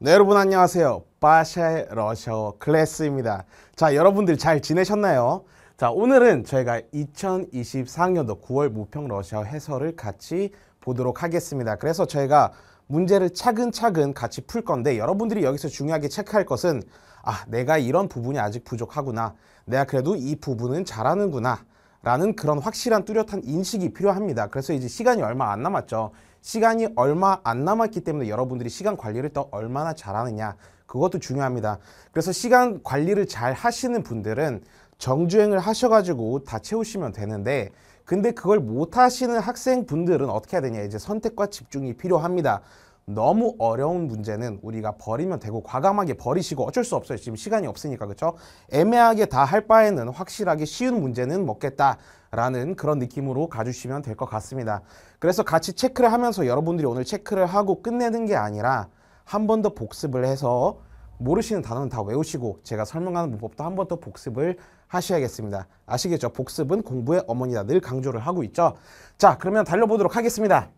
네, 여러분 안녕하세요. 빠샤의 러시아어 클래스입니다. 자, 여러분들 잘 지내셨나요? 자, 오늘은 저희가 2024년도 9월 모평 러시아어 해설을 같이 보도록 하겠습니다. 그래서 저희가 문제를 차근차근 같이 풀 건데 여러분들이 여기서 중요하게 체크할 것은 아, 내가 이런 부분이 아직 부족하구나. 내가 그래도 이 부분은 잘하는구나. 라는 그런 확실한 뚜렷한 인식이 필요합니다. 그래서 이제 시간이 얼마 안 남았죠. 시간이 얼마 안 남았기 때문에 여러분들이 시간 관리를 또 얼마나 잘하느냐 그것도 중요합니다. 그래서 시간 관리를 잘 하시는 분들은 정주행을 하셔가지고 다 채우시면 되는데 근데 그걸 못 하시는 학생분들은 어떻게 해야 되냐 이제 선택과 집중이 필요합니다. 너무 어려운 문제는 우리가 버리면 되고 과감하게 버리시고 어쩔 수 없어요. 지금 시간이 없으니까 그렇죠? 애매하게 다 할 바에는 확실하게 쉬운 문제는 먹겠다 라는 그런 느낌으로 가주시면 될 것 같습니다. 그래서 같이 체크를 하면서 여러분들이 오늘 체크를 하고 끝내는 게 아니라 한 번 더 복습을 해서 모르시는 단어는 다 외우시고 제가 설명하는 문법도 한 번 더 복습을 하셔야겠습니다. 아시겠죠? 복습은 공부의 어머니다 늘 강조를 하고 있죠. 자, 그러면 달려보도록 하겠습니다.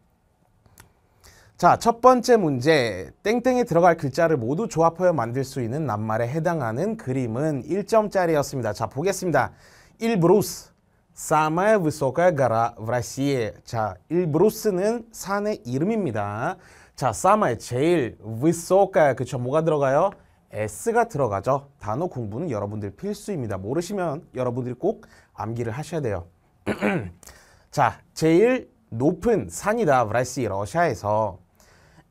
자, 첫 번째 문제. 땡땡에 들어갈 글자를 모두 조합하여 만들 수 있는 낱말에 해당하는 그림은 1점짜리였습니다. 자, 보겠습니다. 1브루스. Самая высокая гора в России. 자, 일브루스는 산의 이름입니다. 자, самая 제일 высокая 그쵸? 뭐가 들어가요? S가 들어가죠. 단어 공부는 여러분들 필수입니다. 모르시면 여러분들이 꼭 암기를 하셔야 돼요. 자, 제일 높은 산이다. в России, 러시아에서.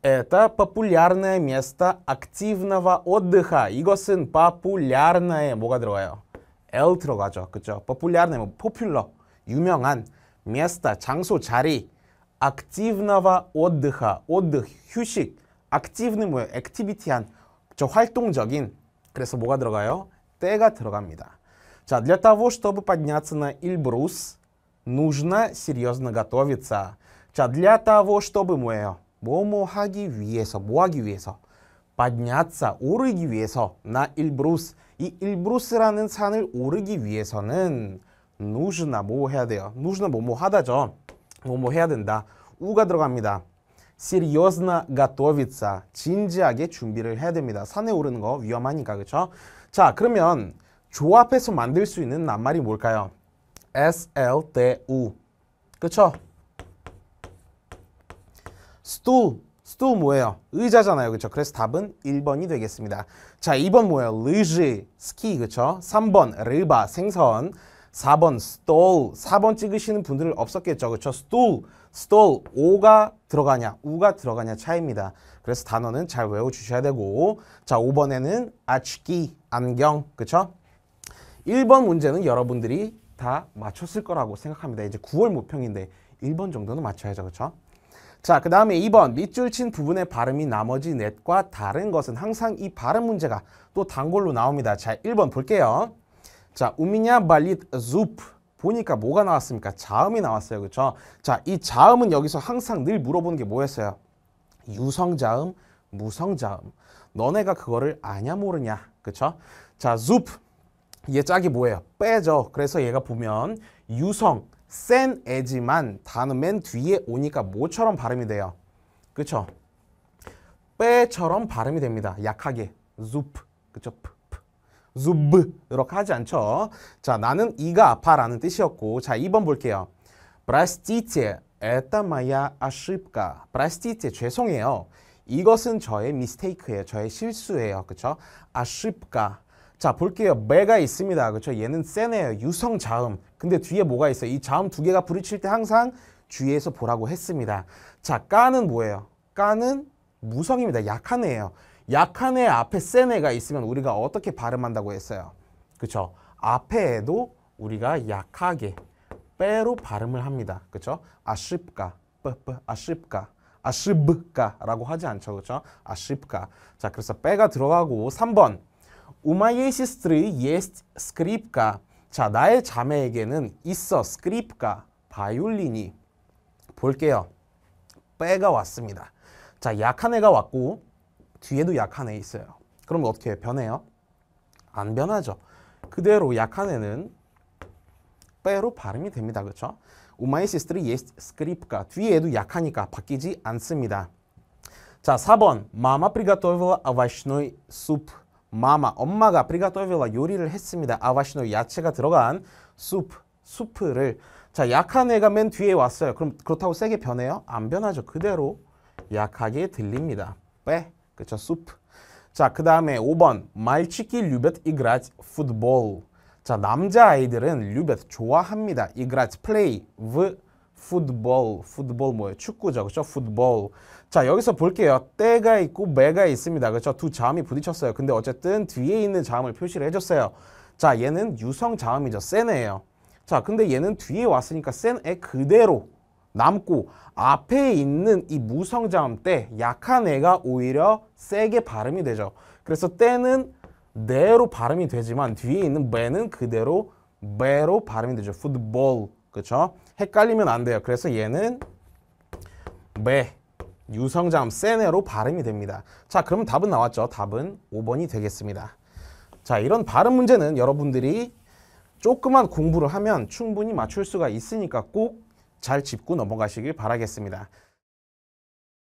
Это популярное место активного отдыха. 이것은 популярное, 뭐가 들어가요? L 들어가죠. 그죠? популярное, 뭐 popular 유명한 место 장소 자리 активного отдыха отдых 휴식 актив는 뭐예요? activity한 저 활동적인 그래서 뭐가 들어가요? 때가 들어갑니다. 자, для того, чтобы подняться на Эльбрус, нужно серьезно готовиться. 자, для того, чтобы 뭐예요? 뭐뭐 하기 위해서, 뭐 하기 위해서 바냐차 오르기 위해서 나 일브루스 이 일브루스라는 산을 오르기 위해서는 누즈나 뭐 해야 돼요. 누즈나 뭐뭐 하다죠. 뭐뭐 해야 된다. 우가 들어갑니다. 시리오스나 가토비ца 진지하게 준비를 해야 됩니다. 산에 오르는 거 위험하니까 그렇죠? 자 그러면 조합해서 만들 수 있는 낱말이 뭘까요? SLTU 그렇죠? стул, стул 뭐예요? 의자잖아요. 그렇죠? 그래서 답은 1번이 되겠습니다. 자, 2번 뭐예요? лыжи, 스키, 그렇죠? 3번 рыба, 생선. 4번 стол, 4번 찍으시는 분들 없었겠죠. 그렇죠? стул, стол, 오가 들어가냐, 우가 들어가냐 차이입니다. 그래서 단어는 잘 외워 주셔야 되고 자, 5번에는 очки, 안경, 그렇죠? 1번 문제는 여러분들이 다 맞췄을 거라고 생각합니다. 이제 9월 모평인데 1번 정도는 맞춰야죠. 그렇죠? 자, 그 다음에 2번 밑줄 친 부분의 발음이 나머지 넷과 다른 것은 항상 이 발음 문제가 또 단골로 나옵니다. 자, 1번 볼게요. 자, 우미냐 발릿 숲 보니까 뭐가 나왔습니까? 자음이 나왔어요. 그렇죠? 자, 이 자음은 여기서 항상 늘 물어보는 게 뭐였어요? 유성자음, 무성자음. 너네가 그거를 아냐 모르냐. 그렇죠? 자, 숲얘 짝이 뭐예요? 빼죠. 그래서 얘가 보면 유성 센 에지만 단어 맨 뒤에 오니까 뭐처럼 발음이 돼요? 그쵸? 빼처럼 발음이 됩니다. 약하게. 줍. 그쵸? p, 이렇게 하지 않죠? 자, 나는 이가 아파라는 뜻이었고. 자, 2번 볼게요. Простите, это моя ошибка. 죄송해요. 이것은 저의 미스테이크예요. 저의 실수예요. 그쵸? ошибка. 자 볼게요. 매가 있습니다. 그렇죠? 얘는 세네요. 유성 자음. 근데 뒤에 뭐가 있어요? 이 자음 두 개가 부딪힐 때 항상 주의해서 보라고 했습니다. 자 까는 뭐예요? 까는 무성입니다. 약한 애예요. 약한 애 앞에 센 애가 있으면 우리가 어떻게 발음한다고 했어요? 그렇죠? 앞에도 우리가 약하게 빼로 발음을 합니다. 그렇죠? 아쉽까, 쁘쁘, 아쉽까. 아쉽까라고 하지 않죠. 그렇죠? 아쉽까. 자, 그래서 빼가 들어가고 3번 У моей сестры есть скрипка. 자, 나의 자매에게는 있어 스크립카, 바이올린이. 볼게요. 빼가 왔습니다. 자, 약한 애가 왔고 뒤에도 약한 애 있어요. 그럼 어떻게 해요? 변해요? 안 변하죠. 그대로 약한 애는 빼로 발음이 됩니다. 그렇죠? У моей сестры есть скрипка. 뒤에도 약하니까 바뀌지 않습니다. 자, 4번. Мама приготовила овощной суп. 마마 엄마가 приготовила 요리를 했습니다. овощной 야채가 들어간 суп 수프를 자 약한 애가 맨 뒤에 왔어요. 그럼 그렇다고 세게 변해요? 안 변하죠. 그대로 약하게 들립니다. 빼 그쵸 суп 자 그 다음에 5번 Мальчики любят играть в футбол 자 남자아이들은 любят 좋아합니다. играть 플레이 в 풋볼 뭐예요? 축구죠, 그렇죠? 풋볼. 자, 여기서 볼게요. 때가 있고 매가 있습니다, 그렇죠? 두 자음이 부딪혔어요. 근데 어쨌든 뒤에 있는 자음을 표시를 해줬어요. 자, 얘는 유성 자음이죠, 센 애예요. 자, 근데 얘는 뒤에 왔으니까 센애 그대로 남고 앞에 있는 이 무성 자음 때 약한 애가 오히려 세게 발음이 되죠. 그래서 때는 네로 발음이 되지만 뒤에 있는 매는 그대로 매로 발음이 되죠. 풋볼. 그렇죠? 헷갈리면 안 돼요. 그래서 얘는 매 유성자음 세네로 발음이 됩니다. 자, 그러면 답은 나왔죠. 답은 5번이 되겠습니다. 자, 이런 발음 문제는 여러분들이 조금만 공부를 하면 충분히 맞출 수가 있으니까 꼭 잘 짚고 넘어가시길 바라겠습니다.